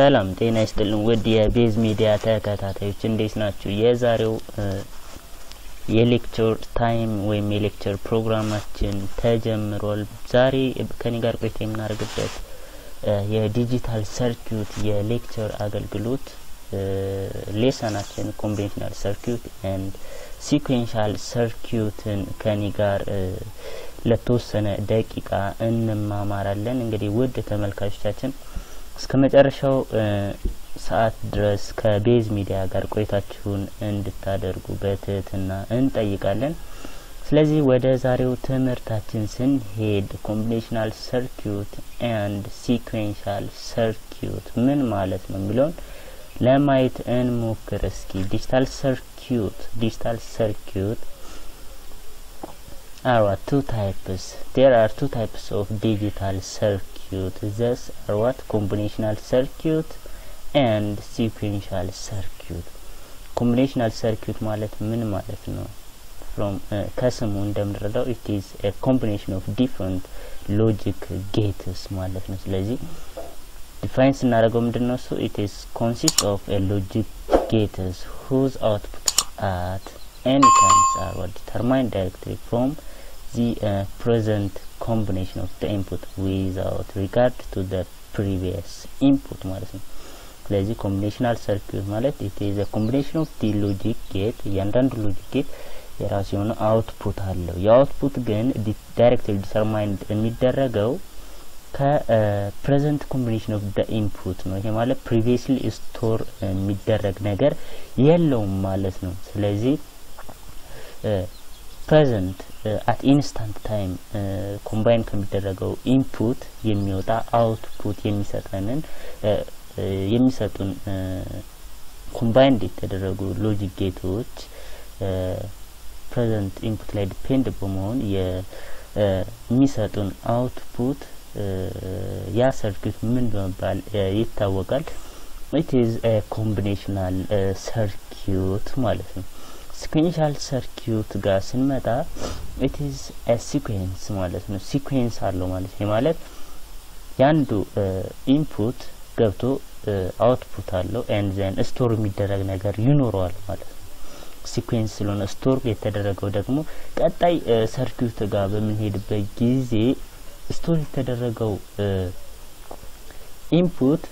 ሰላም ጤና ይስጥልን ውድ የቤዝ ሚዲያ ተከታታዮች እንዴት ናችሁ? የዛሬው የ lecture time ወይም የ lecture ፕሮግራማችን ተጀምሯል። ዛሬ ከኔ ጋር ቆይታ የምናደርግበት የ digital circuit የ lecture አገልግሎት lesson አችን combinational circuit and sequential circuit ን ከኔ ጋር ለተወሰነ ደቂቃ እንማማራለን። እንግዲህ ውድ ተመልካቾቻችን እስከ መጨረሻው ሰዓት ድረስ ከቤዝ ሚዲያ ጋር ቆይታችሁን እንድታደርጉ በትህትና እንጠይቃለን። ስለዚህ ወደ ዛሬው ትምህርታችን ስንሄድ combinational circuit and sequential circuit ምን ማለት ነው የሚለውን ለማየት እንሞክር። እስኪ digital circuit digital circuit are what two types there are two types of digital circuit thus are what combinational circuit and sequential circuit combinational circuit ማለት ምን ማለት ነው from uh, ከስሙ እንደምንረዳው it is a combination of different logic gates ማለት ነው ስለዚህ ዲፋይን ስናደርገው ምንድን ነው እሱ it is consist of a logic gates whose outputs at any times are what determined directly from the uh, present combination of the input without regard to the previous input ማለት ነው። ስለዚህ combinational circuit ማለት is a combination of the logic gate እያንዳንዱ logic gate የራሱ የሆነ output አለው። የ output ግን directly determined የሚደረገው ከ present combination of the input ነው። ይሄ ማለት previously store የሚደረግ ነገር የለውም ማለት ነው። ስለዚህ present at instant time combine ከሚደረገው input የሚወጣ output የሚሰጠንን የሚሰጡን combined የተደረጉ logic gate ኦች present input ላይ depend በመሆን የሚሰጡን output ያ circuit ምን በመባል ይታወቃል? it is combinational circuit ማለት ነው። sequential circuit ጋር ስንመጣ it is sequence ማለት ነው። sequence አለው ማለት ነው። ማለት የአንዱ input ገብቶ output አለው and then store የሚደረግ ነገር ይኖረዋል ማለት ነው። sequence ስለሆነ store የተደረገው ደግሞ ቀጣይ circuit ጋር በምንሄድበት ጊዜ store የተደረገው input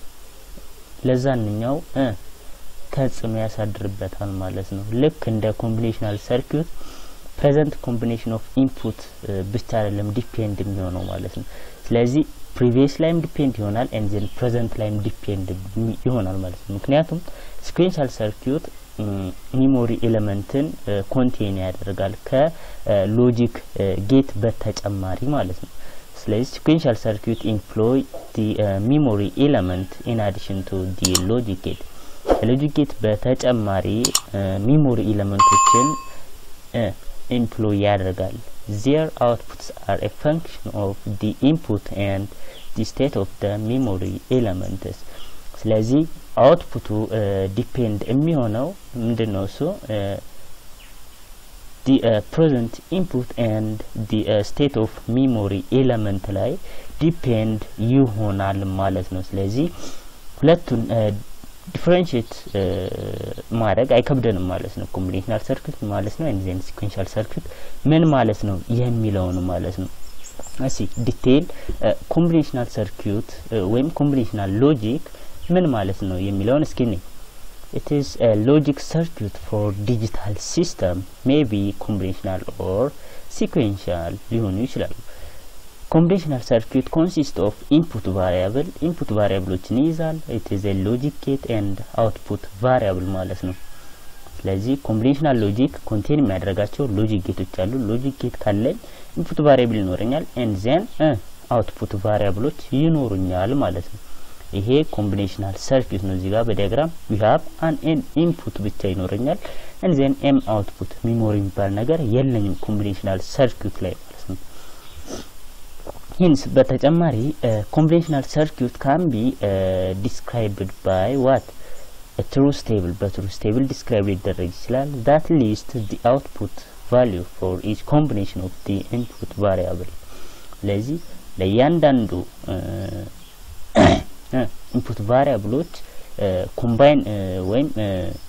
ለዛንኛው ተጽዕኖ ያሳድርበታል ማለት ነው። ልክ እንደ combinational circuit present combination of input ብቻ አይደለም depend የሚሆነው ማለት ነው። ስለዚህ previous ላይም depend ይሆናል and then present ላይም depend ይሆናል ማለት ነው። ምክንያቱም sequential circuit memory element ን contain ያደርጋል ከ logic gate በተጨማሪ ማለት ነው። ስለዚህ sequential circuit employ memory element in addition to the logic gate gate በተጨማሪ memory element ኦችን employ ያደርጋል። their outputs are a function of the input and the state of the memory elements። ስለዚህ output ኡ depend የሚሆነው ምንድን ነው? እሱ the present input and the state of memory element ላይ depend ይሆናል ማለት ነው። ስለዚህ ሁለቱን differentiate ማድረግ አይከብደንም ማለት ነው። combinational circuit ማለት ነው and then circuit ምን ማለት ነው የሚለውን ማለት ነው። እሺ detail combinational circuit ወይም combinational logic ምን ማለት ነው የሚለውን እስኪ ነኝ። it is a logic circuit for digital system maybe combinational or sequential ሊሆኑ ይችላሉ። combinational circuit consist of input variable input variable ኦችን ይይዛል። it is a logic gate and output variable ማለት ነው። ስለዚህ combinational logic contain የሚያደርጋቸው logic gate ኦች አሉ። logic gate ካለኝ input variable ይኖረኛል and then output variable ኦች ይኖሩኛል ማለት ነው። ይሄ combinational circuit ነው። እዚህ ጋር በ diagram we have an n input ብቻ ይኖረኛል and then m output memory የሚባል ነገር የለኝም combinational circuit ላይ hence በተጨማሪ combinational circuit can be described by what truth table በ truth table describe ሊደረግ ይችላል። that list the output value for each combination of the input variable። ስለዚህ ለእያንዳንዱ input variable ኦች combine ወይም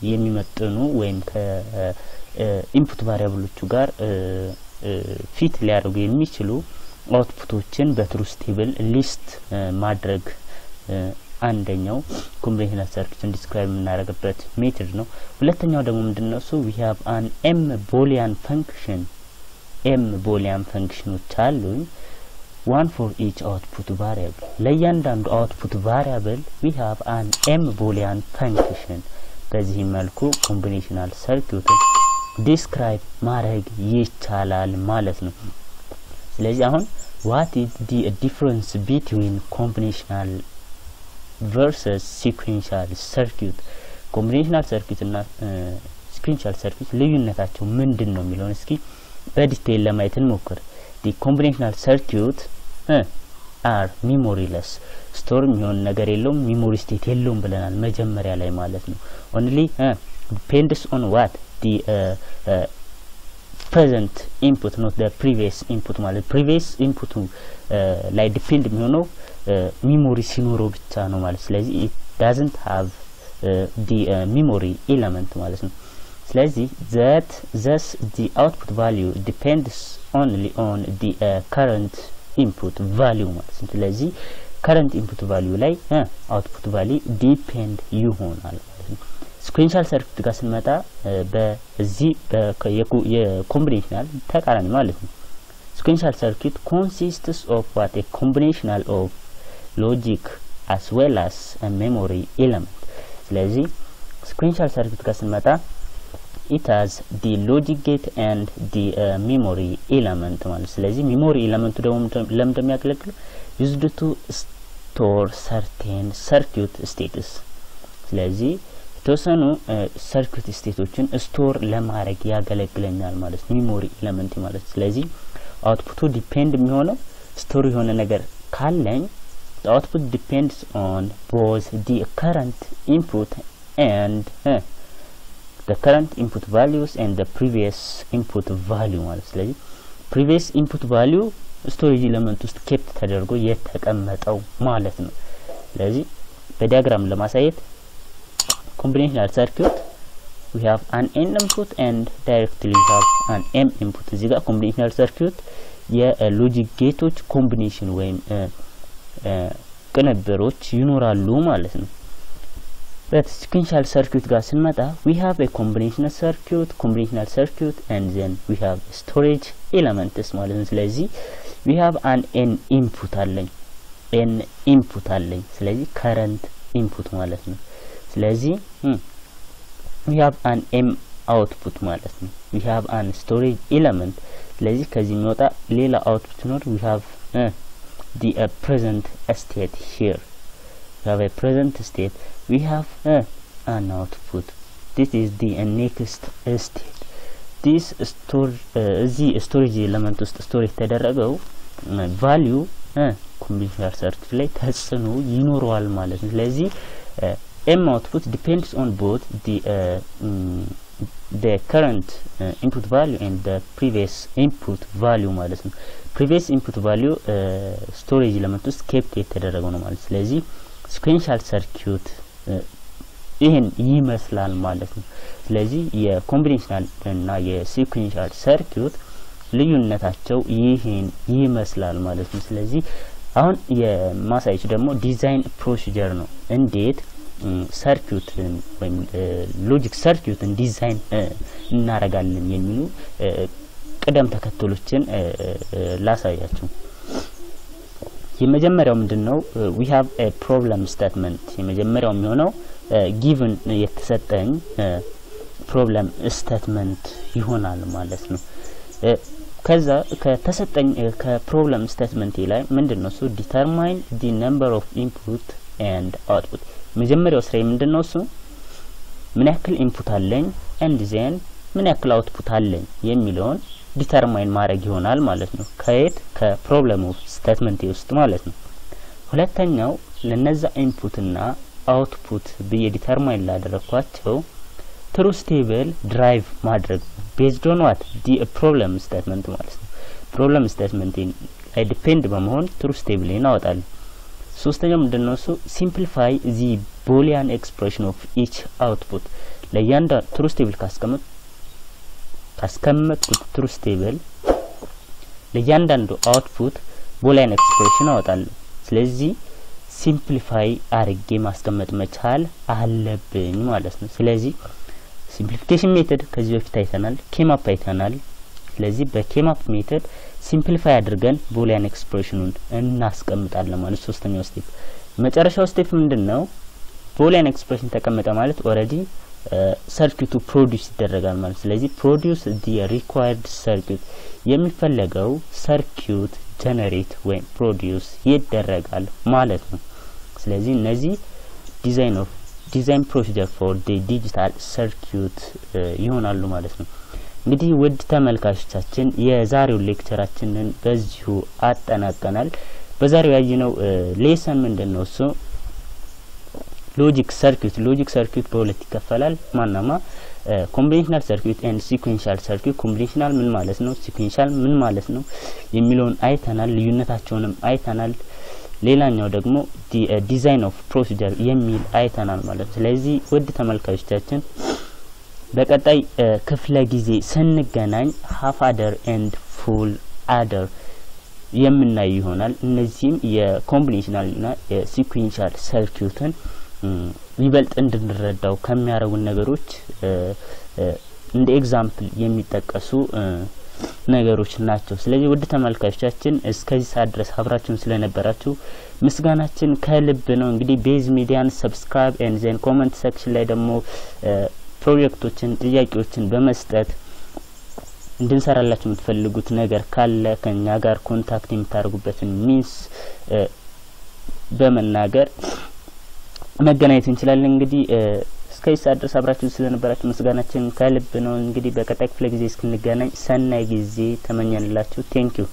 የሚመጥኑ ወይም ከ input variable ኦቹ ጋር fit ሊያደርጉ የሚችሉ output ኦችን በ truth table list ማድረግ አንደኛው combinational circuit ን describe የምናደርግበት method ነው። ሁለተኛው ደግሞ ምንድነው? እሱ we have an m Boolean function m Boolean functionኖች አሉኝ። one for each output variable ለእያንዳንዱ output variable we have an m Boolean function በዚህ መልኩ combinational circuit ን describe ማድረግ ይቻላል ማለት ነው። ስለዚህ አሁን what is the difference between combinational versus sequential circuit combinational circuit እና sequential circuit ልዩነታቸው ምንድን ነው የሚለውን እስኪ በ detail ለማየት እንሞክር። the combinational circuit are memoryless store የሚሆን ነገር የለውም፣ memory state የለውም ብለናል መጀመሪያ ላይ ማለት ነው። only depends on what the present input not previous input ማለት previous input ኡ ላይ depend የሚሆነው memory ሲኖረው ብቻ ነው ማለት ስለዚህ it doesn't have the memory element ማለት ነው። ስለዚህ that thus the output value depends only on the current input value ማለት ነው። ስለዚህ current input value ላይ output value depend ይሆናል ማለት ነው። sequential circuit ጋር ስንመጣ በዚህ የ combinational ተቃራኒ ማለት ነው። sequential circuit consists of what a combinational of logic as well as memory element። ስለዚህ sequential circuit ጋር ስንመጣ it has the logic gate and the memory element ማለት ስለዚህ memory element ኡ ደግሞ ለምን እንደሚያገለግለው used to store certain circuit states ስለዚህ የተወሰኑ circuit state ኦችን store ለማድረግ ያገለግለኛል ማለት ነው። memory element ማለት ስለዚህ output ኡ depend የሚሆነው store የሆነ ነገር ካለኝ output depends on both the current input and the current input values and the previous input value ማለት ስለዚህ previous input value storage element ውስጥ kept ተደርጎ የተቀመጠው ማለት ነው። ስለዚህ በ diagram ለማሳየት combinational circuit have an n input and directly we have an m input እዚህ ጋር combinational circuit የ logic gate ኦች combination ወይም ቅንብሮች ይኖራሉ ማለት ነው። በ sequential circuit ጋር ስንመጣ we have a combinational circuit combinational circuit and then we have storage elements ማለት ነው። ስለዚህ we have an n input አለኝ n input አለኝ። ስለዚህ current input ማለት ነው። ስለዚህ we have an m output ማለት ነው። we have an storage element። ስለዚህ ከዚህ የሚወጣ ሌላ output ኖር we have the present state here we have a present state we have uh, an output this is the uh, next state this store እዚህ storage element ውስጥ store የተደረገው value combinational circuit ላይ ተጽዕኖ ይኖረዋል ማለት ነው። ስለዚህ m output depends on both the current uh, input value and the previous input value ማለት ነው። previous input value storage element ውስጥ kept የተደረገው ነው ማለት ስለዚህ sequential circuit ይህን ይመስላል ማለት ነው። ስለዚህ የ combinational እና የ sequential circuit ልዩነታቸው ይህን ይመስላል ማለት ነው። ስለዚህ አሁን የማሳያችሁ ደግሞ design procedure ነው። እንዴት circuit ን ወይም logic circuit ን design እናረጋለን የሚሉ ቅደም ተከተሎችን ላሳያችሁ። የመጀመሪያው ምንድን ነው? we have a problem statement። የመጀመሪያው የሚሆነው given የተሰጠኝ problem statement ይሆናል ማለት ነው። ከዛ ከተሰጠኝ ከ problem statement ላይ ምንድን ነው እሱ determine the number of input and output። መጀመሪያው ስራዬ ምንድን ነው እሱ ምን ያክል input አለኝ and then ምን ያክል output አለኝ የሚለውን determine ማድረግ ይሆናል ማለት ነው። ከየት ከ problem ኡ statement ውስጥ ማለት ነው። ሁለተኛው ለነዛ input ና output ብዬ determine ላደረግኳቸው truth table derive ማድረግ based on what the problem statement ማለት ነው። problem statement ላይ depend በመሆን truth table እናወጣለን። ሶስተኛው ምንድነው እሱ simplify the Boolean expression of each output ለእያንዳንዱ truth table ካስቀመጥ ካስቀመጥኩት truth table ለእያንዳንዱ output Boolean expression አወጣለሁ። ስለዚህ simplify አርጌ ማስቀመጥ መቻል አለብኝ ማለት ነው። ስለዚህ simplification method ከዚህ በፊት አይተናል፣ K-map አይተናል። ስለዚህ በ K-map method simplify አድርገን Boolean expression ኑን እናስቀምጣለን ማለት ሶስተኛው step። መጨረሻው step ምንድን ነው? Boolean expression ተቀመጠ ማለት already circuit ኡ produce ይደረጋል ማለት ስለዚህ produce the required circuit የሚፈለገው circuit generate ወይም produce ይደረጋል ማለት ነው። ስለዚህ እነዚህ design of design procedure for digital circuit ይሆናሉ ማለት ነው። እንግዲህ ውድ ተመልካቾቻችን የዛሬው lecture ኣችንን በዚሁ አጠናቀናል። በዛሬው ያየነው lesson ምንድን ነው? እሱ logic circuit logic circuit በሁለት ይከፈላል። ማናማን combinational circuit and sequential circuit። combinational ምን ማለት ነው? sequential ምን ማለት ነው? የሚለውን አይተናል። ልዩነታቸውንም አይተናል። ሌላኛው ደግሞ design of procedure የሚል አይተናል ማለት ነው። ስለዚህ ውድ ተመልካቾቻችን በቀጣይ ክፍለ ጊዜ ስንገናኝ half adder and full adder የምናይ ይሆናል። እነዚህም የኮምቢኔሽናልና የሲኩዌንሻል ሰርኪዩትን ይበልጥ እንድንረዳው ከሚያደርጉን ነገሮች እንደ example የሚጠቀሱ ነገሮች ናቸው። ስለዚህ ውድ ተመልካቾቻችን እስከዚህ ሰዓት ድረስ አብራችሁን ስለነበራችሁ ምስጋናችን ከልብ ነው። እንግዲህ ቤዝ ሚዲያን subscribe and then comment section ላይ ደግሞ ፕሮጀክቶችን፣ ጥያቄዎችን በመስጠት እንድንሰራላችሁ የምትፈልጉት ነገር ካለ ከኛ ጋር contact የምታደርጉበትን means በመናገር መገናኘት እንችላለን። እንግዲህ እስከዚህ ሰዓት ድረስ አብራችሁ ስለነበራችሁ ምስጋናችን ከልብ ነው። እንግዲህ በቀጣይ ክፍለ ጊዜ እስክንገናኝ ሰናይ ጊዜ ተመኘንላችሁ። ቴንኪዩ